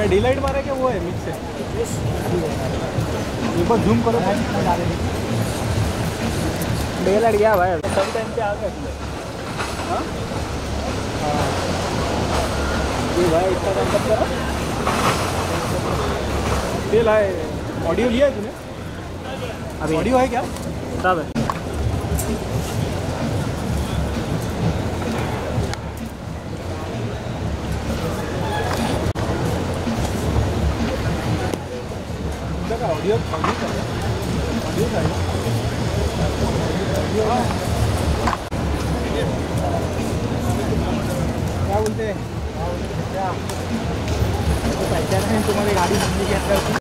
क्या डिलाइट मारा क्या वो है मिक्स है एक बार जूम करो। डेलाइट गया भाई? सभी टाइम पे आ गए अपने। हाँ? ये भाई इसका काम कब करा? तेल है ऑडियो लिया है तूने? अभी। ऑडियो है क्या? सब है। का ऑडियो ऑडियो का ऑडियो का क्या बोलते हैं क्या पहचान है तुम्हारी गाड़ी मंडी के अंदर